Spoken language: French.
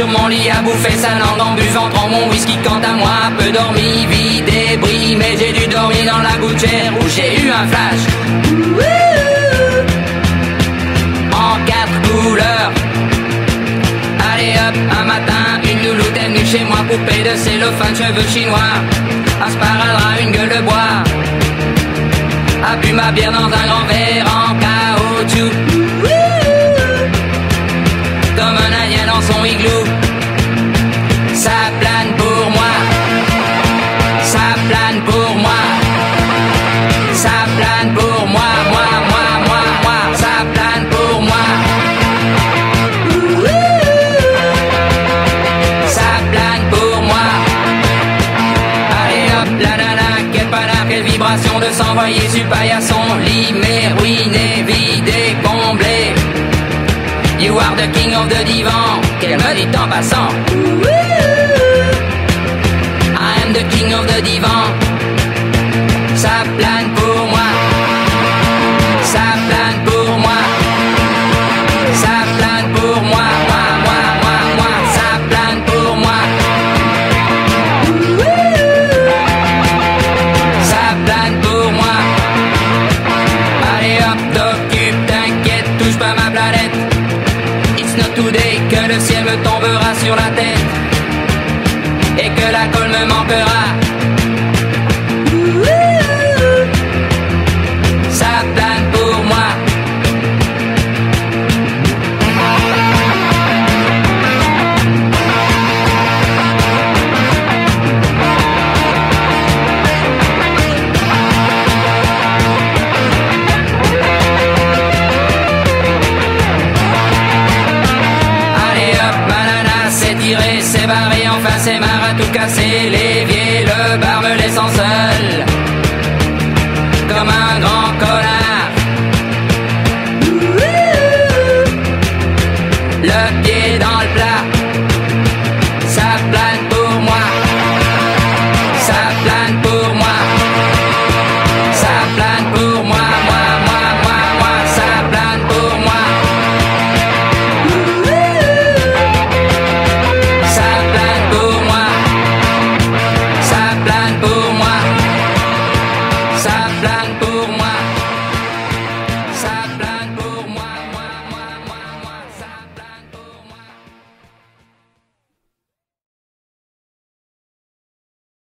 sur mon lit à bouffer sa langue en buvant. Trop mon whisky quant à moi peu dormi, vide et bris. Mais j'ai dû dormir dans la gouttière où j'ai eu un flash. En quatre couleurs. Allez hop un matin une louloute est venue chez moi poupée de cellophane cheveux chinois. Un sparadrap une gueule de bois. A bu ma bière dans un grand verre plane pour moi, moi, moi, moi, moi, ça plane pour moi. Ça plane pour moi. Allez hop, la la la, quelle panard, quelle vibration de s'envoyer sur paillasson, limé, ruiné, vidé, comblé. You are the king of the divan, qu'elle me dit en passant. I am the king of the divan. Que le ciel me tombera sur la tête et que la colle me manquera. c'est barré, enfin c'est marre à tout casser, l'évier, le bar me laissant seul. Comme un grand